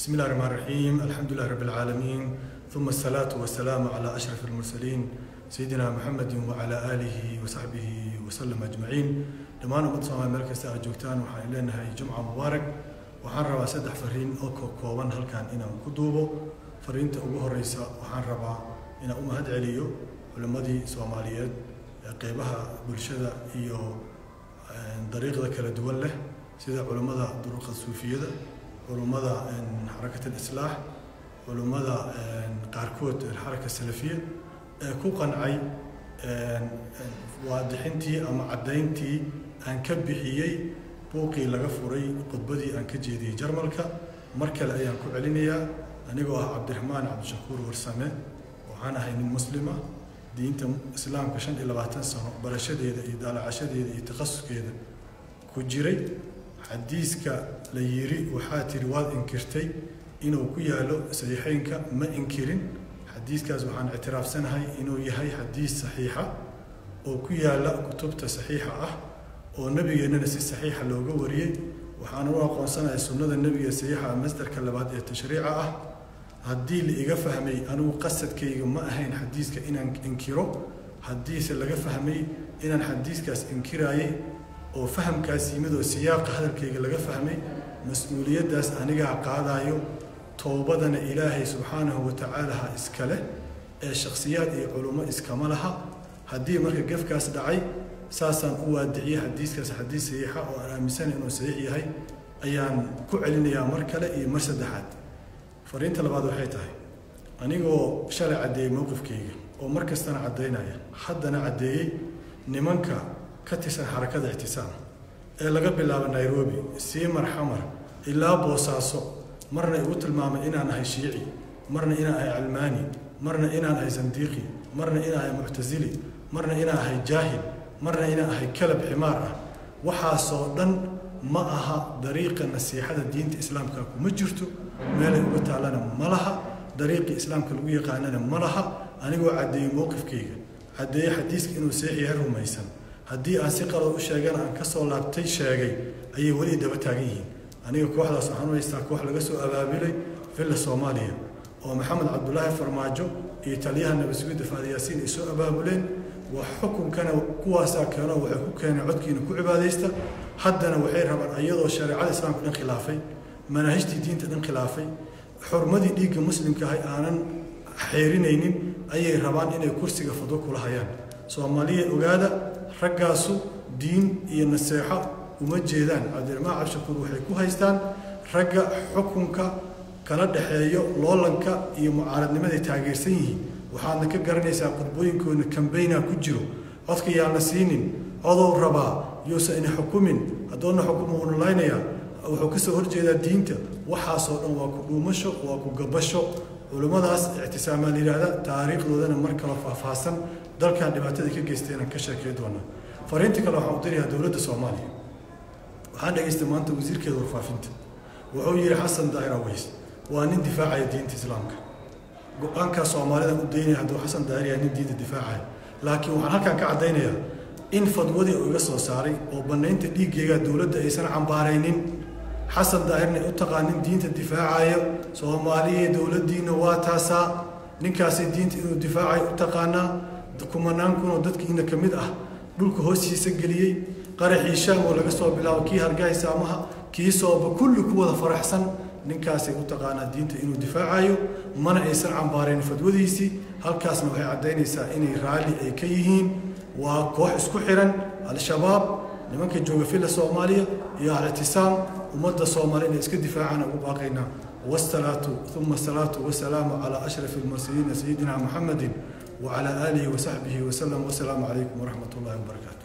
بسم الله الرحمن الرحيم الحمد لله رب العالمين ثم الصلاة والسلام على أشرف المرسلين سيدنا محمد وعلى آله وصحبه وسلم أجمعين dhammaan ummadda soomaaliya meel kasta aad joogtaan waxaan leenahay jumca mubaarak waxaan rabaa saddex fariin oo ka kooban halkan inaan ku duubo fariinta ugu horeysa waxaan rabaa inaan u mahad celiyo culimmadii soomaaliyeed ee qeybaha bulshada iyo dariiqda kala duwan leh sida culimmada duruqa suufiyada culimmada xarakat alislaax culimmada qaarkood xaraka salafiya ee ku qancay waadixintii ama caddayntii aan ka bixiyey buuqii laga furay khudbadii aan ka jeediyey jarmalka. Mar kale ayaan ku celinayaa anigoo ah cabdiraxmaan cabdishakuur warsame waxaan ahay nin muslima diinta islaamka shan iyo labaatan sano barashadeeda iyo daalacashadeeda iyo takhasuskeeda ku jiray xadiiska la yiri waxaa tiri waad inkirtay inuu ku yaalo saxiixeynka ma inkirin. Xadiiskaas waxaan ictiraafsanahay inuu yahay xadiis saxiixa oo ku yaalla kutubta saxiixa ah oo nebigeennana si saxiixa looga wariyey. Waxaan u aqoonsanahay sunnada nebiga saxiixa masdarka labaad ee tashriica ah. Haddii la iga fahmay anigu qasadkayga ma ahayn xadiiska inaan inkiro. Haddiise laga fahmay inaan xadiiskaas inkiraayay oo fahamkaas yimid oo siyaaqa hadalkayga laga fahmay mas'uuliyaddaas anigaa qaadaayo towbadana ilaahay subxaanahu watacaala ha iska leh ee shakhsiyaad iyo culummo iskama laha. Haddii marka gefkaas dhacay saasaan u waadiciyey xadiiskaas xadiis saxiixa oo aan aaminsana inuu saxiix yahay ayaan ku celinayaa mar kale iyo mar saddexaad. Fariinta labaad waxay tahay anigoo shalay caddeeyey mowqifkayga oo mar kastana caddaynaya haddana caddeeyey nimanka ka tirsan xarakada ictisaam ee laga bilaabo nairobi siimar xamar ilaa boosaaso marna igu tilmaamay inaan ahay shiici marna inaan ahay calmaani marna inaan ahay sandiiqi marna inaan ahay muctasili marna inaan ahay jaahil marna inaan ahay kalab ximaar ah. Waxaasoo dhan ma aha dariiqa nasiixada diinta islaamka kuma jirto meelay uga taallana ma laha dariiqii islaamka lagu yaqaanana ma laha anigoo caddeeyey mowqifkayga caddeeyey xadiiska inuu seex rumaysan haddii aan si qalad u sheegana aan ka soo laabtay sheegay ayay weli daba taagan yihiin. Aniga kooxdaas waxaan u haystaa koox laga soo abaabilay villa soomaaliya oo maxamed cabdulaahi farmaajo iyo taliyaha nabadsugiidda faadi yaasiin ay soo abaabuleen. Wax xukunkana kuwaasaa keeno waxay ku keeneen codkiina ku cibaadaysta. Haddana waxay rabaan iyadoo shareecada islaamka dhan khilaafay manaahijtii diinta dhan khilaafay xurmadii dhiigga muslimka ahay aanan xeerinaynin ayay rabaan inay kursiga fadwo kula hayaan. Soomaaliya ogaada raggaasu diin iyo naseexo uma jeedaan. Cabdiraxmaan cabshakuur waxay ku haystaan ragga xukunka kala dhexeeyo loolanka iyo mucaaradnimaday taageersan yihiin. Waxaadna ka garanaysaa qudbooyinkoodna kambayna ku jiro. Codka yaana siinin codow rabaa yuusan ina xukumin. Haddoona xukuma uuna laynayaa wuxuu ka soo horjeedaa diinta. Waxaasoo dhan waa ku dhuumasho waa ku gabasho culummadaas la yidhaahda taariikhdoodana mar kaloo faahfaahsan dalkan dhibaatada ka geysteenaan ka sheekay doonaa fariinta kale waxaan u dirayaa dowladda soomaaliya. Waxaan dhegaystay maanta wasiirkeeda warfaafinta. Wuxuu yidhi xasan daahir aweys waa nin difaacaya diinta islaamka. Go'aankaa soomaalida u daynaya hadduu xasan daahir yahay nin diinta difaacaya laakiin waxaan halkan ka caddaynayaa in fadwadii uu iga soo saaray oo bannaynta dhiiggeyga dowladda aysan cambaaraynin xasan daahirna u taqaanin diinta difaacaya soomaaliya dowladdiina waa taasaa ninkaasay diinta inuu difaacayo u taqaanaa kumanaan kunoo dadkiina ka mid ah. Dhulka hoostiisa geliyey qaraxii shaam oo laga soo bilaabo kii hargahay saamaha kii sooba kulli ku wada faraxsan. Ninkaasay u taqaanaa diinta inuu difaacayo mana aysan cambaarayn fadwadiisii. Halkaasna waxay caddaynaysaa inay raalli ay ka yihiin. Waa koox isku xiran al-shabaab nimanka jooga filla soomaaliya iyo al-ictisaam ummadda soomaali inay iska difaacaan ugu baaqaynaa wasalaatu uma asalaatu wasalaamu calaa ashrafi almursaliina sayidina muxamedin wacalaa aalihi wasaxbihi wasalam wasalaamu calaykum waraxmat ullahi wabarakaatu